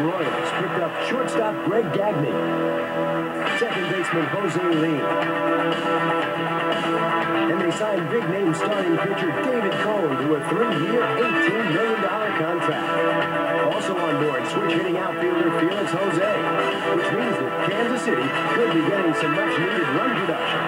Royals picked up shortstop Greg Gagne, second baseman Jose Lind, and they signed big-name starting pitcher David Cone to a three-year, $18 million contract. Also on board, switch hitting outfielder Felix Jose, which means that Kansas City could be getting some much-needed run production.